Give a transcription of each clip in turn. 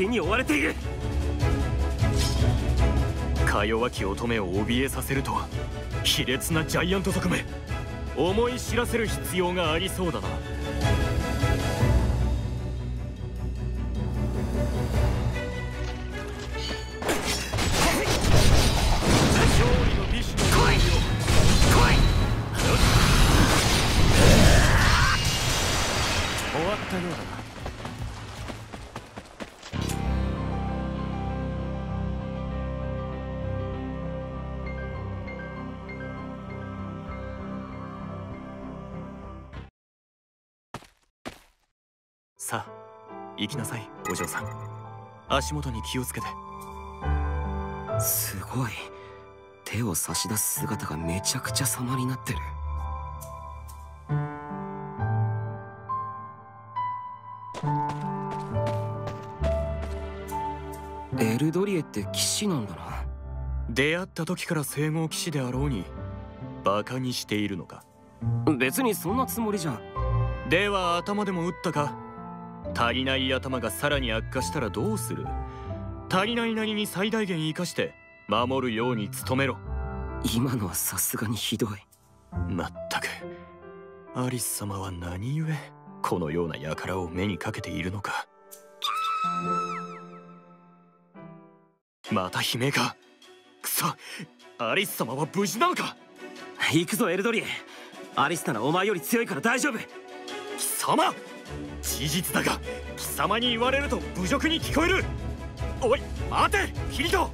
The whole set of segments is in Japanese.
人に追われている。か弱き乙女を怯えさせるとは卑劣なジャイアント側面。思い知らせる必要がありそうだな。行きなさいお嬢さん。足元に気をつけて。すごい。手を差し出す姿がめちゃくちゃ様になってる。エルドリエって騎士なんだな。出会った時から聖号騎士であろうにバカにしているのか？別にそんなつもりじゃでは頭でも打ったか？足りない頭がさらに悪化したらどうする？足りないなりに最大限生かして守るように努めろ。今のはさすがにひどい。まったく。アリス様は何故このような輩を目にかけているのか。また悲鳴か。くそアリス様は無事なのか。行くぞエルドリエ。アリスならお前より強いから大丈夫。貴様事実だが貴様に言われると侮辱に聞こえる。おい待てキリト。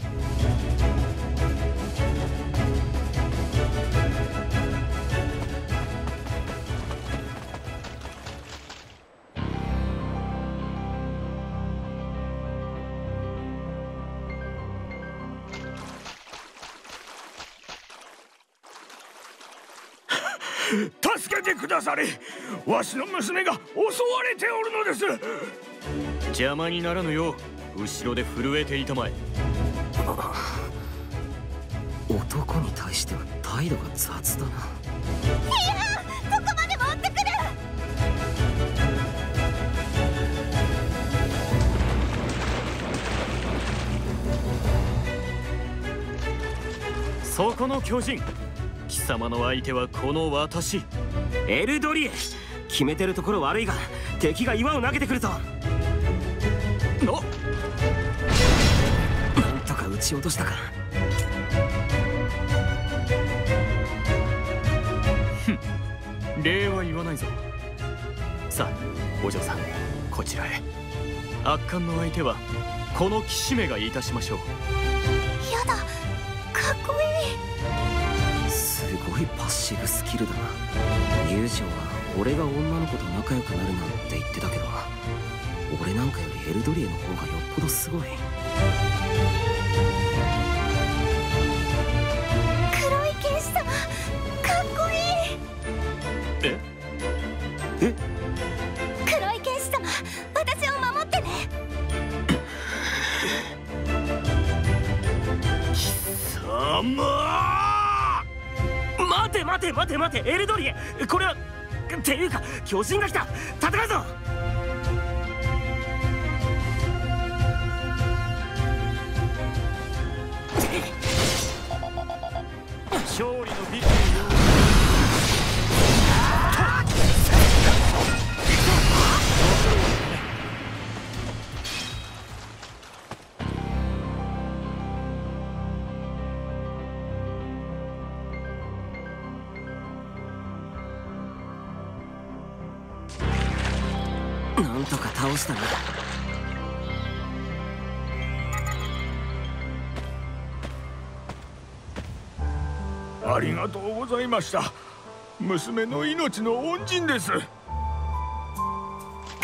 助けてくだされわしの娘が襲われておるのです。邪魔にならぬよう後ろで震えていたまえ。男に対しては態度が雑だな。いやここまで持ってくる。そこの巨人貴様の相手はこの私エルドリエ。決めてるところ悪いが敵が岩を投げてくるぞ。ななんとか撃ち落としたか。礼は言わないぞ。さあお嬢さんこちらへ。圧巻の相手はこの騎士めがいたしましょう。友情は俺が女の子と仲良くなるなんて言ってたけど俺なんかよりエルドリエの方がよっぽどすごい。黒い剣士様かっこいい。え？え？黒い剣士様私を守ってね。さま待て待て待て待てエルドリエこれはっていうか巨人が来た戦うぞなんとか倒したな。ありがとうございました。娘の命の恩人です。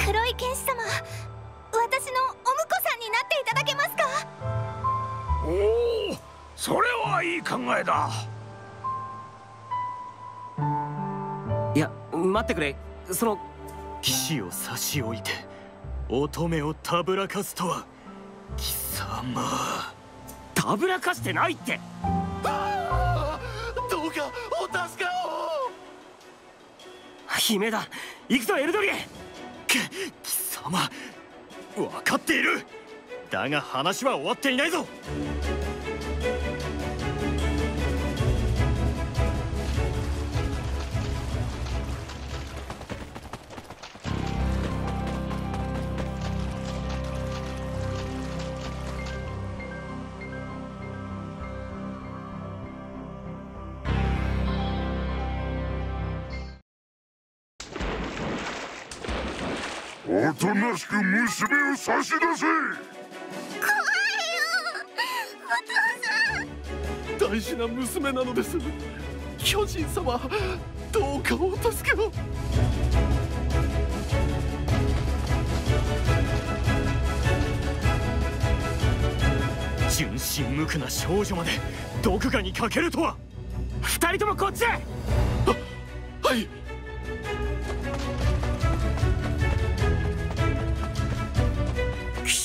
黒い剣士様私のお婿さんになっていただけますか？おおそれはいい考えだ。いや待ってくれ。その騎士を差し置いて乙女をたぶらかすとは貴様。たぶらかしてないって！どうかお助けを！姫だ行くぞエルドリエ貴様分かっている。だが話は終わっていないぞおとなしく娘を差し出せ。怖いよお父さん。大事な娘なのです。巨人様どうかお助けを。純真無垢な少女まで毒牙にかけるとは。二人ともこっちへ。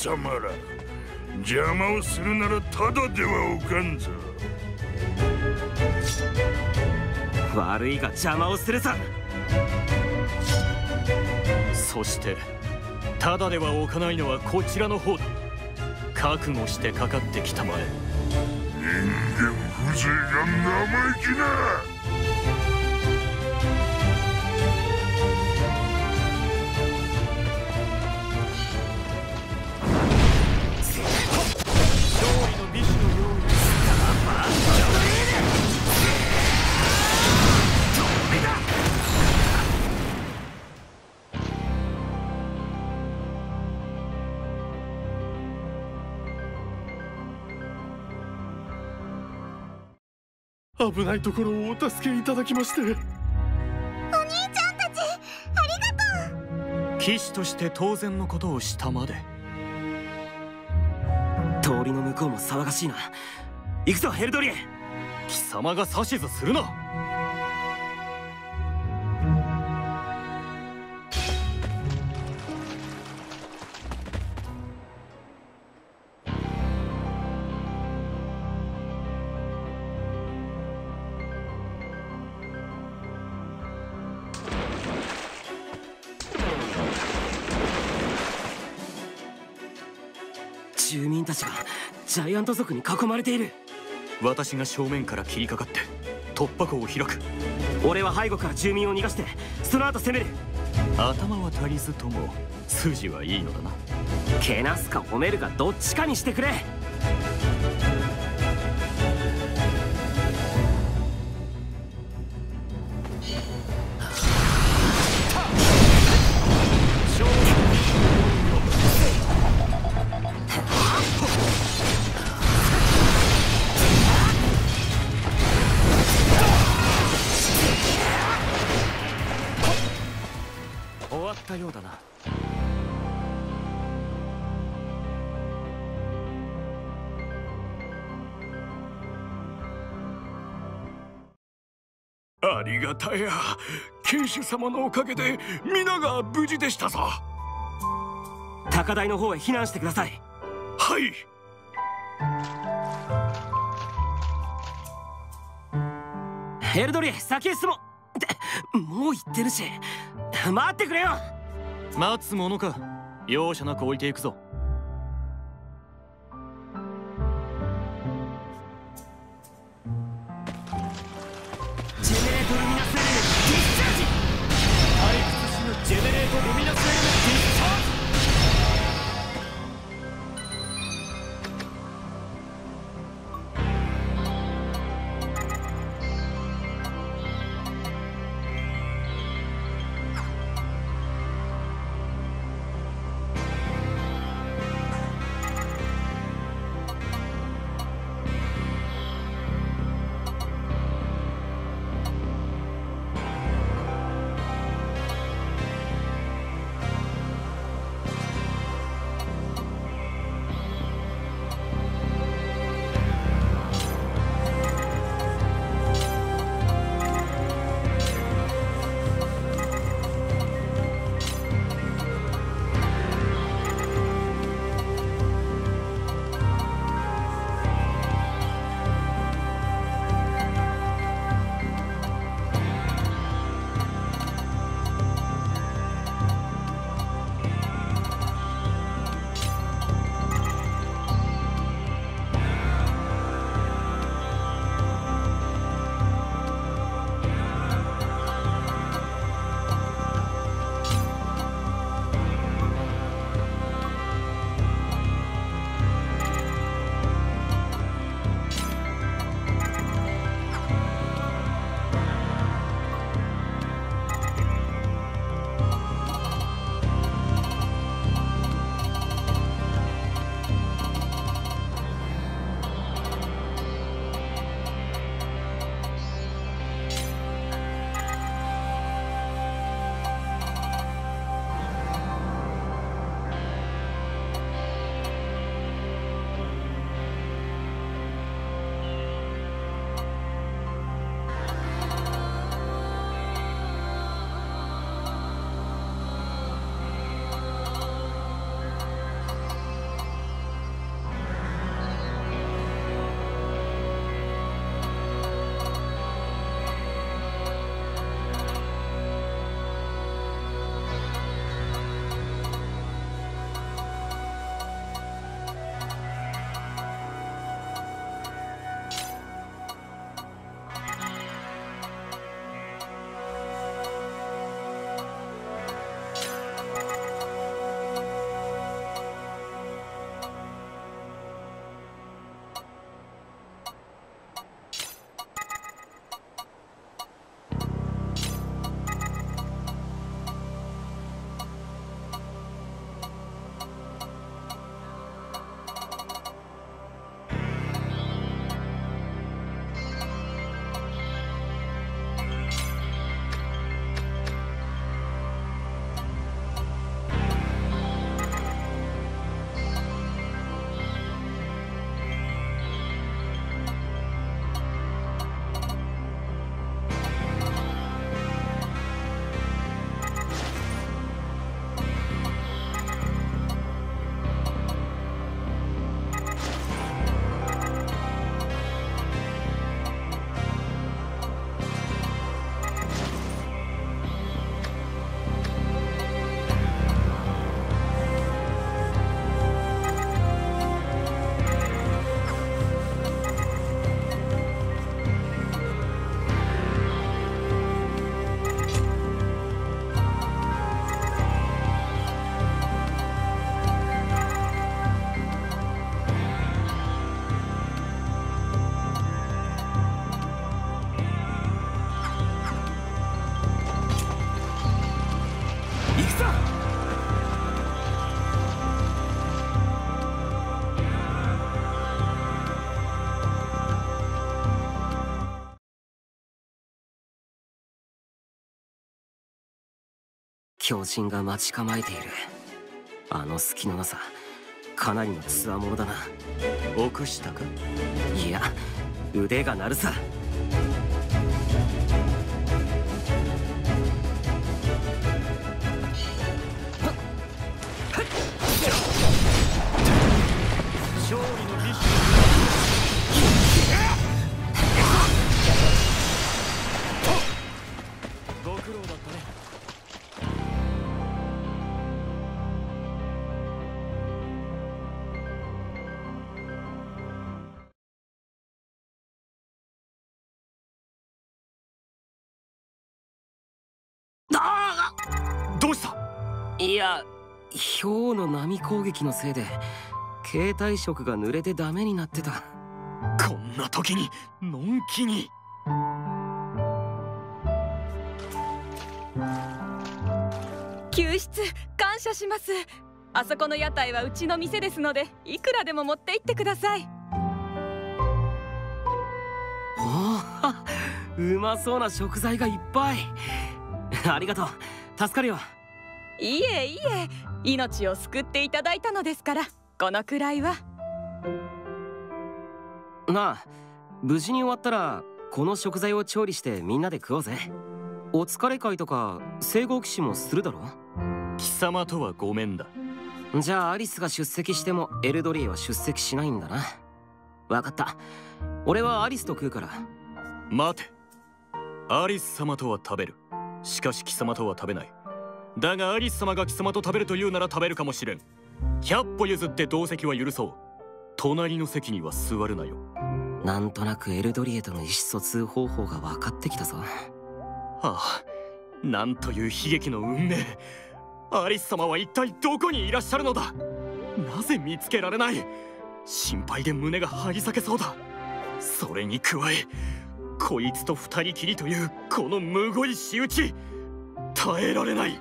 様ら。邪魔をするならただではおかんぞ。悪いが邪魔をするさ。そしてただでは置かないのはこちらの方だ。覚悟してかかってきたまえ。人間風情が生意気な危ないところをお助けいただきまして。お兄ちゃんたちありがとう。騎士として当然のことをしたまで。通りの向こうも騒がしいな。行くぞヘルドリエ貴様が指図するなジャイアント族に囲まれている。私が正面から切りかかって突破口を開く。俺は背後から住民を逃がしてその後攻める。頭は足りずとも筋はいいのだな。けなすか褒めるかどっちかにしてくれりがたや剣士様のおかげで皆が無事でしたぞ。高台の方へ避難してください。はい。ヘルドリエ先へ進もう。ってもう行ってるし待ってくれよ。待つものか。容赦なく置いていくぞ巨人が待ち構えている。あの隙のなさかなりのつわものだな。臆したか？いや腕が鳴るさ。勝利の儀式いや氷の波攻撃のせいで携帯色が濡れてダメになってた。こんな時にのんきに。救出感謝します。あそこの屋台はうちの店ですのでいくらでも持って行ってください。おおうまそうな食材がいっぱい。ありがとう。助かるよいえいえ。命を救っていただいたのですからこのくらいは。なあ無事に終わったらこの食材を調理してみんなで食おうぜ。お疲れ会とか整合騎士もするだろ貴様とはごめんだ。じゃあアリスが出席してもエルドリエは出席しないんだな。わかった。俺はアリスと食うから。待て。アリス様とは食べる。しかし貴様とは食べないだがアリス様が貴様と食べるというなら食べるかもしれん。100歩譲って同席は許そう。隣の席には座るなよ。なんとなくエルドリエとの意思疎通方法が分かってきたぞ。はあなんという悲劇の運命。アリス様は一体どこにいらっしゃるのだ。なぜ見つけられない。心配で胸が張り裂けそうだ。それに加えこいつと二人きりというこのむごい仕打ち。耐えられない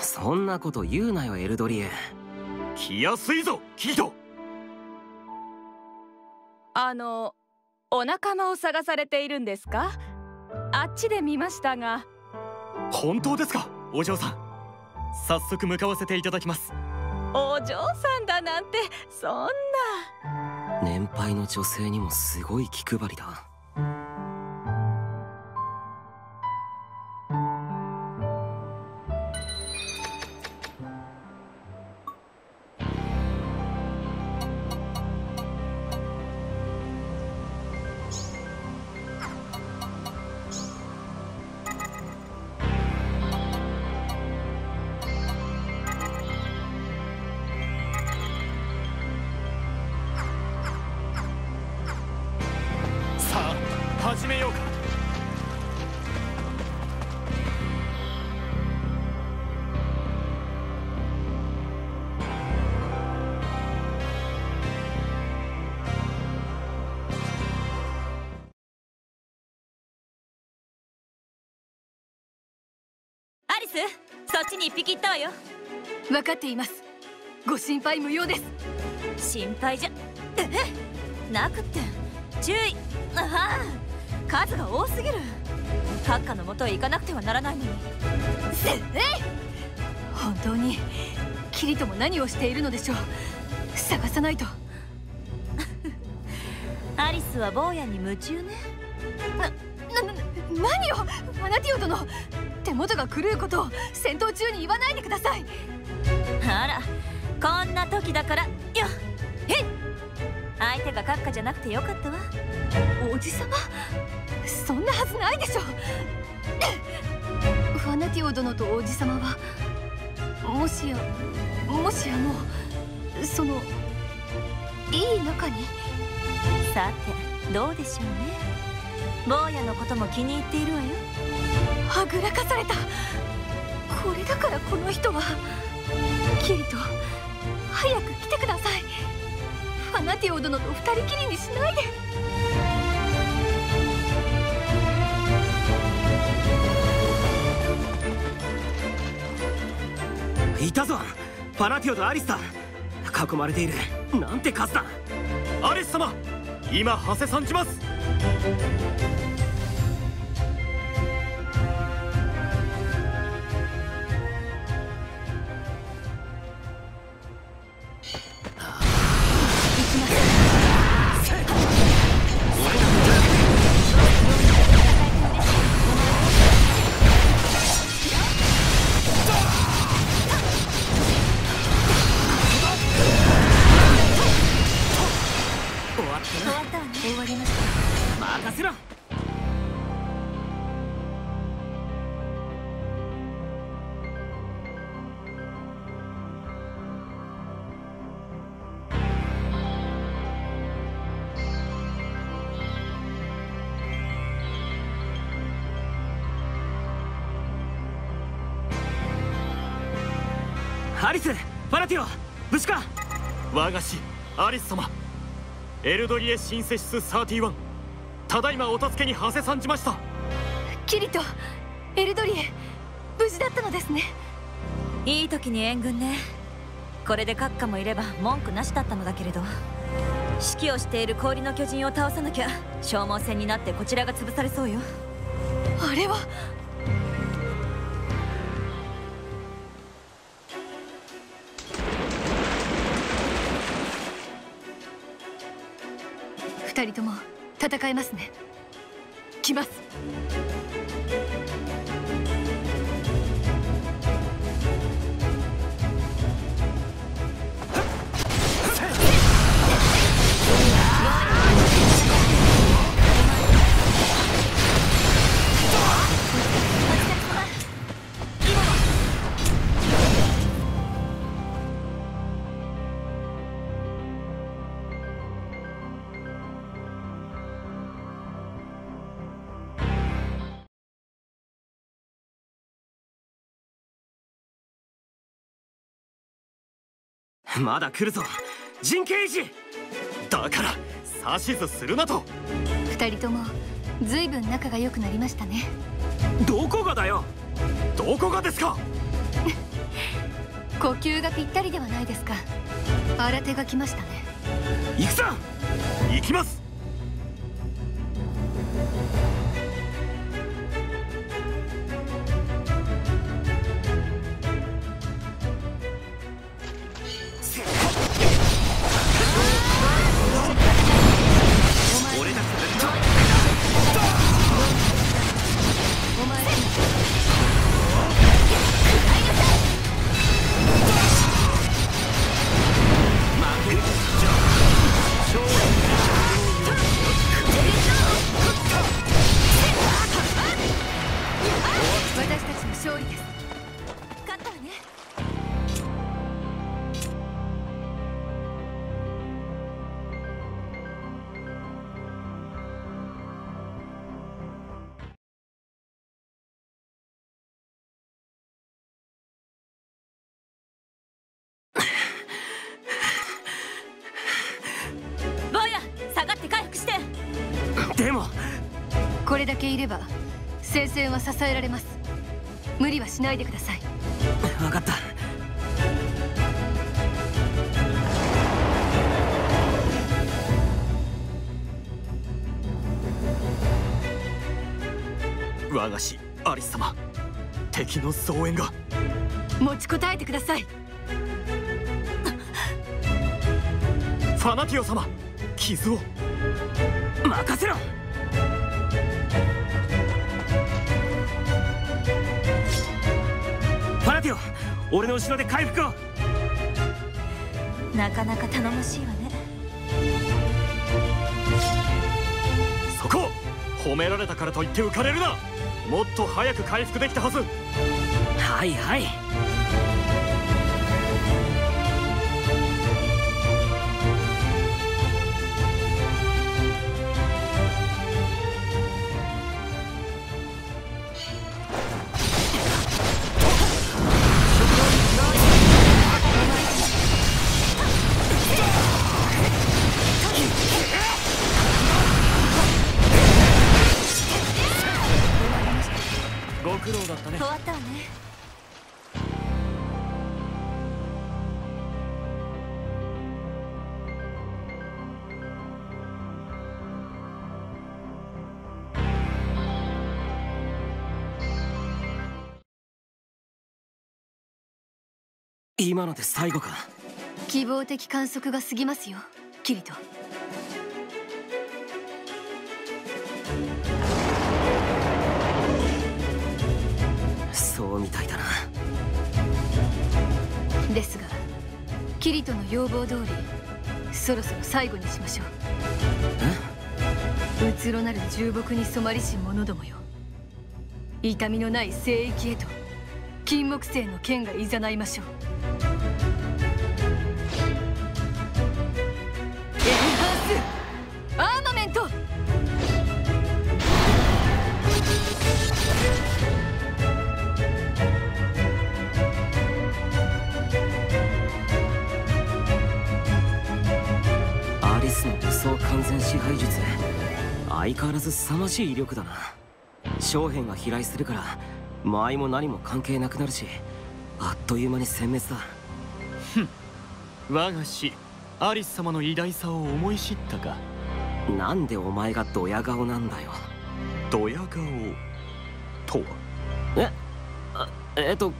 そんなこと言うなよエルドリエ来やすいぞキリトあのお仲間を探されているんですか？あっちで見ましたが。本当ですかお嬢さん。早速向かわせていただきます。お嬢さんだなんてそんな。年配の女性にもすごい気配りだ始めようか。アリスそっちに一匹行ったわよ。分かっています。ご心配無用です。心配じゃ。えなくって。注意。ああ数が多すぎる。閣下のもとへ行かなくてはならないのに。せえ本当にキリトも何をしているのでしょう。探さないと。アリスは坊やに夢中ね。な、な、な何を？ファナティオ殿。手元が狂うことを戦闘中に言わないでください。あらこんな時だからよっ相手が閣下じゃなくてよかったわ。おじさま？そんなはずないでしょ。ファナティオ殿と王子様は？もしやもしやもうそのいい仲に？さてどうでしょうね。坊やのことも気に入っているわよ。はぐらかされた。これだからこの人は。キリト早く来てくださいファナティオ殿と二人きりにしないで。いたぞパナティオとアリスだ。囲まれているなんて数だ。アリス様今馳せ参じます。我が師アリス様。エルドリエシンセシス31ただいまお助けに馳せ参じました。キリトエルドリエ無事だったのですね。いい時に援軍ね。これで閣下もいれば文句なしだったのだけれど。指揮をしている氷の巨人を倒さなきゃ消耗戦になってこちらが潰されそうよ。あれは二人とも戦いますね。来ます。まだ来るぞ。陣形維持。だから指図するなと。二人ともずいぶん仲が良くなりましたね。どこがだよ。どこがですか。呼吸がぴったりではないですか。新手が来ましたね。行くぞ。行きますえられます。無理はしないでください。分かった。我が師アリス様敵の増援が。持ちこたえてください。ファナティオ様傷を。任せろ俺の後ろで回復を。なかなか頼もしいわね。そこ褒められたからといって浮かれるな。もっと早く回復できたはず。はいはい今ので最後か希望的観測が過ぎますよ。キリト。そうみたいだな。ですがキリトの要望通りそろそろ最後にしましょう。うつろなる重木に染まりし者どもよ。痛みのない聖域へと金木星の剣が誘いましょう。エンハンスアーマメント。アリスの武装完全支配術相変わらず凄まじい威力だな。小編が飛来するから間合いも何も関係なくなるしあっという間に殲滅だ。我が師アリス様の偉大さを思い知ったか。なんでお前がドヤ顔なんだよ。ドヤ顔？とは？えあえっと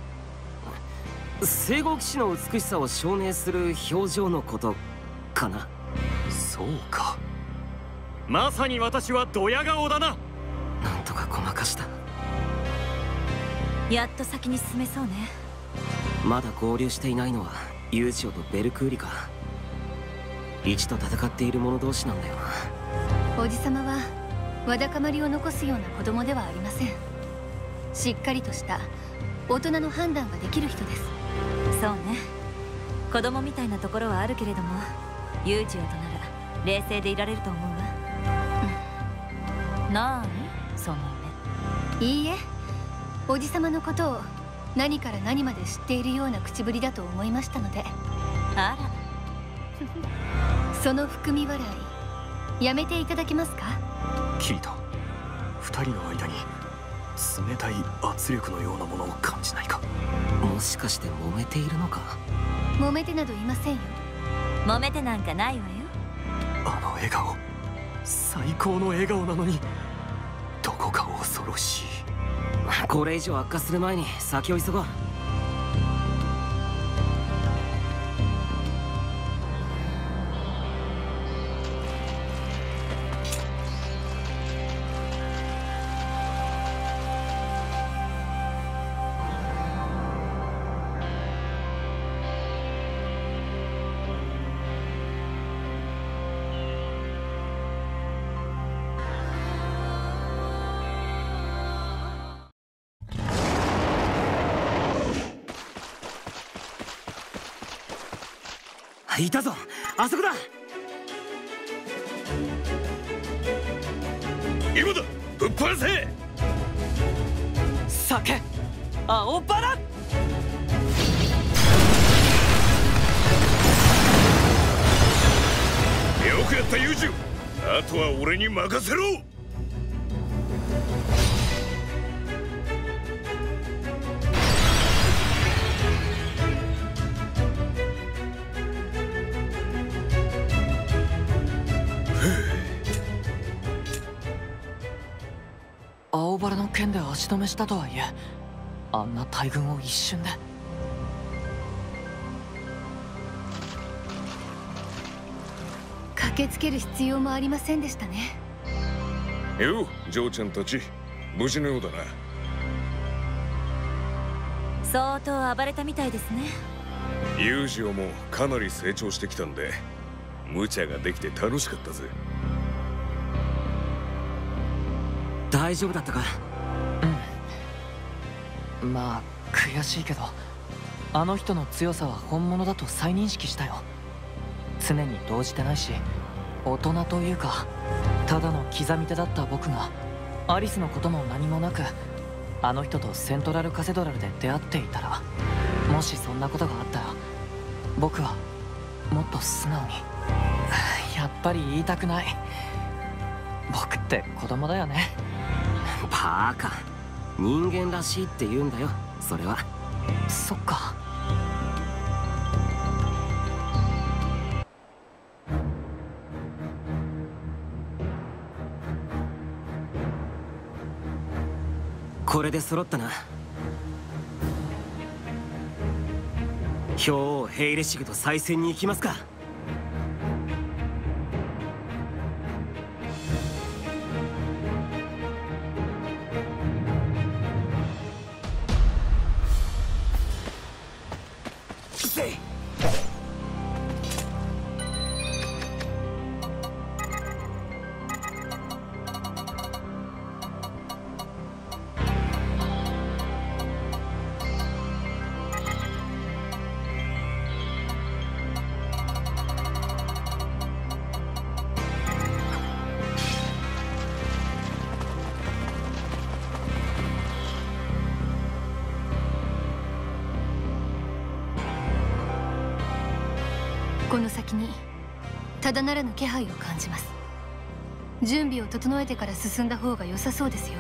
聖号騎士の美しさを証明する表情のことかな？そうか。まさに私はドヤ顔だな。なんとかごまかしたやっと先に進めそうね。まだ合流していないのはユージオとベルクーリか。一と戦っている者同士なんだよな。おじさまはわだかまりを残すような子供ではありません。しっかりとした大人の判断ができる人です。そうね。子供みたいなところはあるけれどもユージオとなら冷静でいられると思うわ、なーにそのいいえおじさまのことを何から何まで知っているような口ぶりだと思いましたので。目あら。その含み笑いやめていただけますか？キリト二人の間に冷たい圧力のようなものを感じないか？もしかして揉めているのか？揉めてなどいませんよ。揉めてなんかないわよ。あの笑顔。最高の笑顔なのにどこか恐ろしいこれ以上悪化する前に先を急ごう。いたぞ。あそこだ。今だ。ぶっ放せ。酒。青バラ。よくやったユージあとは俺に任せろバラの剣で足止めしたとはいえあんな大軍を一瞬で。駆けつける必要もありませんでしたね。ようジョーちゃんたち。無事のようだな。相当暴れたみたいですね。ユージオもかなり成長してきたんで無茶ができて楽しかったぜ大丈夫だったか？うん。まあ悔しいけどあの人の強さは本物だと再認識したよ。常に動じてないし大人というかただの刻み手だった僕がアリスのことも何もなくあの人とセントラルカセドラルで出会っていたらもしそんなことがあったら僕はもっと素直にやっぱり言いたくない。僕って子供だよね。バーカ。人間らしいって言うんだよそれは。そっか。これで揃ったな。兵王ヘイレシグと再戦に行きますか先にただならぬ気配を感じます。準備を整えてから進んだ方が良さそうですよ。